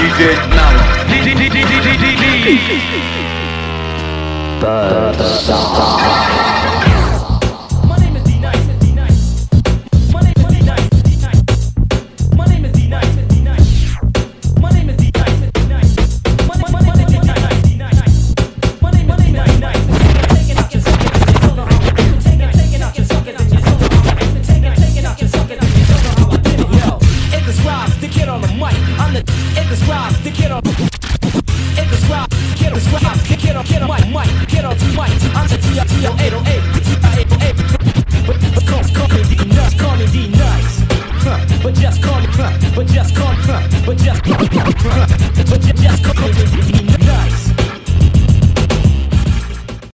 Wicked now. My Get on the mic. I'm the in the Rob, the kid on Icarus Rob, kid on Rob, the kid on kid on mic, mic, kid on two mics. I'm the TRTO 808, TRTO 808. But but call, call me D call me D nuts. But just call me, but just call me, but just, but just.